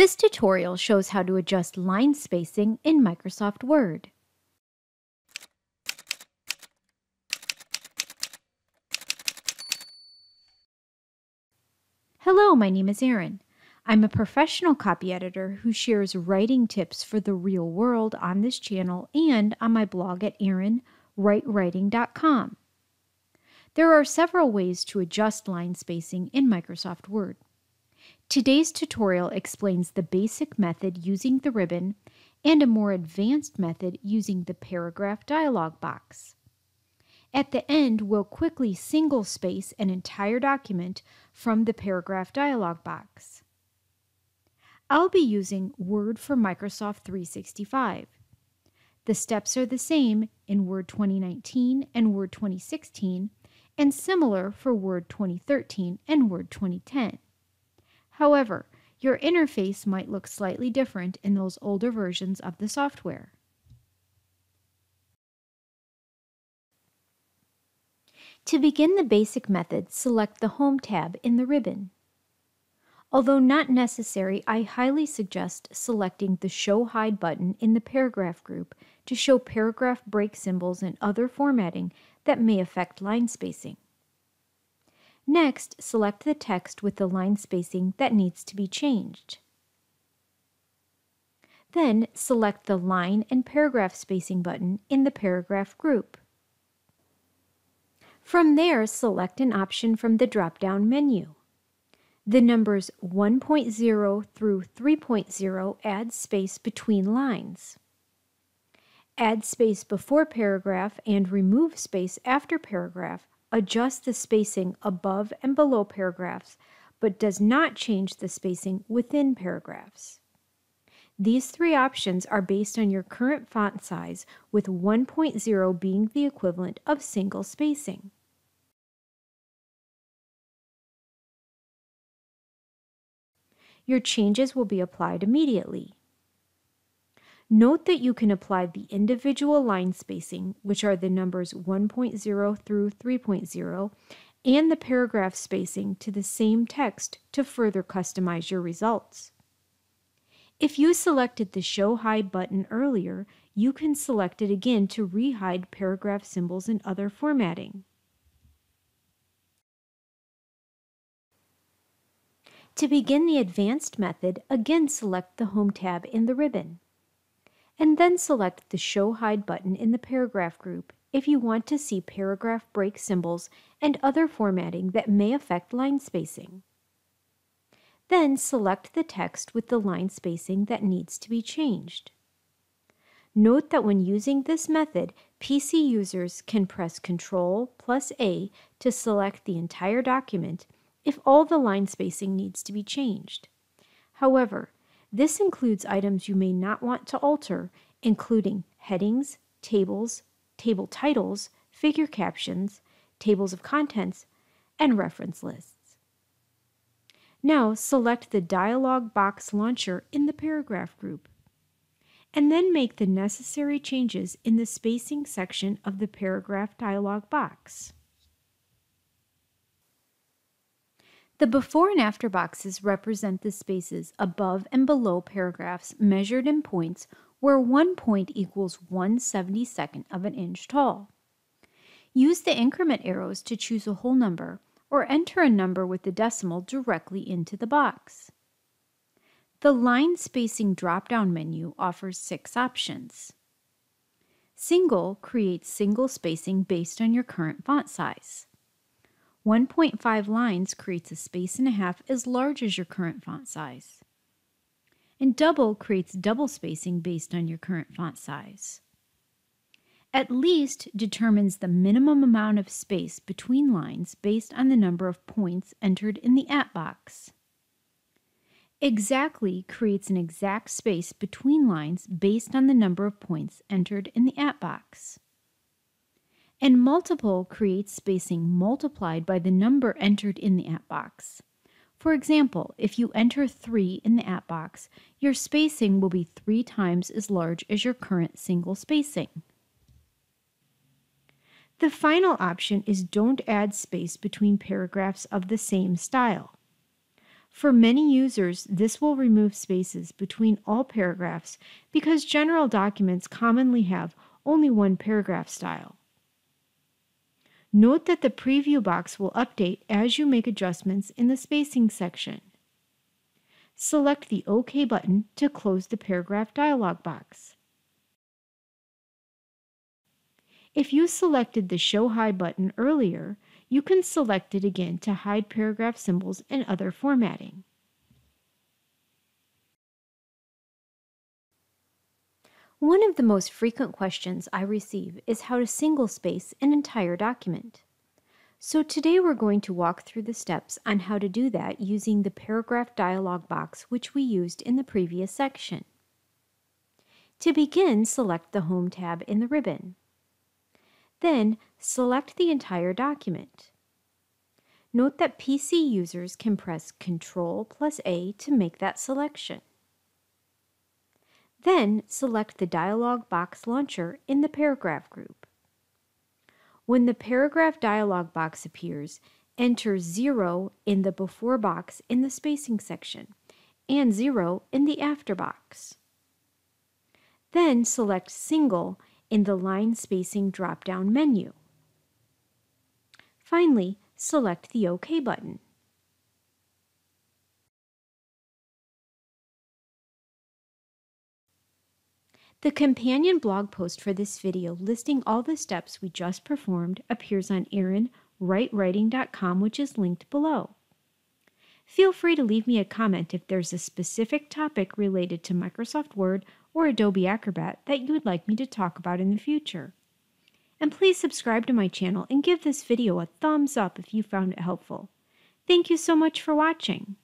This tutorial shows how to adjust line spacing in Microsoft Word. Hello, my name is Erin. I'm a professional copy editor who shares writing tips for the real world on this channel and on my blog at erinwrightwriting.com. There are several ways to adjust line spacing in Microsoft Word. Today's tutorial explains the basic method using the ribbon and a more advanced method using the paragraph dialog box. At the end, we'll quickly single space an entire document from the paragraph dialog box. I'll be using Word for Microsoft 365. The steps are the same in Word 2019 and Word 2016 and similar for Word 2013 and Word 2010. However, your interface might look slightly different in those older versions of the software. To begin the basic method, select the Home tab in the ribbon. Although not necessary, I highly suggest selecting the Show Hide button in the paragraph group to show paragraph break symbols and other formatting that may affect line spacing. Next, select the text with the line spacing that needs to be changed. Then, select the Line and Paragraph Spacing button in the Paragraph group. From there, select an option from the drop-down menu. The numbers 1.0 through 3.0 add space between lines. Add space before paragraph and remove space after paragraph adjust the spacing above and below paragraphs, but does not change the spacing within paragraphs. These three options are based on your current font size, with 1.0 being the equivalent of single spacing. your changes will be applied immediately. Note that you can apply the individual line spacing, which are the numbers 1.0 through 3.0, and the paragraph spacing to the same text to further customize your results. If you selected the Show Hide button earlier, you can select it again to re-hide paragraph symbols and other formatting. To begin the advanced method, again select the Home tab in the ribbon. And then select the Show Hide button in the paragraph group if you want to see paragraph break symbols and other formatting that may affect line spacing. Then select the text with the line spacing that needs to be changed. Note that when using this method, PC users can press Ctrl plus A to select the entire document if all the line spacing needs to be changed. However, this includes items you may not want to alter, including headings, tables, table titles, figure captions, tables of contents, and reference lists. Now select the dialog box launcher in the paragraph group, and then make the necessary changes in the spacing section of the paragraph dialog box. The before and after boxes represent the spaces above and below paragraphs measured in points where one point equals 1 72nd of an inch tall. Use the increment arrows to choose a whole number or enter a number with the decimal directly into the box. The line spacing drop-down menu offers six options. Single creates single spacing based on your current font size. 1.5 lines creates a space and a half as large as your current font size. And double creates double spacing based on your current font size. At least determines the minimum amount of space between lines based on the number of points entered in the at box. Exactly creates an exact space between lines based on the number of points entered in the at box. And multiple creates spacing multiplied by the number entered in the at box. For example, if you enter 3 in the at box, your spacing will be 3 times as large as your current single spacing. The final option is don't add space between paragraphs of the same style. For many users, this will remove spaces between all paragraphs because general documents commonly have only one paragraph style. Note that the preview box will update as you make adjustments in the spacing section. Select the OK button to close the paragraph dialog box. If you selected the Show Hide button earlier, you can select it again to hide paragraph symbols and other formatting. One of the most frequent questions I receive is how to single space an entire document. So today we're going to walk through the steps on how to do that using the paragraph dialog box which we used in the previous section. To begin, select the Home tab in the ribbon. Then select the entire document. Note that PC users can press Ctrl plus A to make that selection. Then select the dialog box launcher in the paragraph group. When the paragraph dialog box appears, enter 0 in the before box in the spacing section and 0 in the after box. Then select single in the line spacing drop-down menu. Finally, select the OK button. The companion blog post for this video listing all the steps we just performed appears on erinwrightwriting.com which is linked below. Feel free to leave me a comment if there's a specific topic related to Microsoft Word or Adobe Acrobat that you would like me to talk about in the future. And please subscribe to my channel and give this video a thumbs up if you found it helpful. Thank you so much for watching.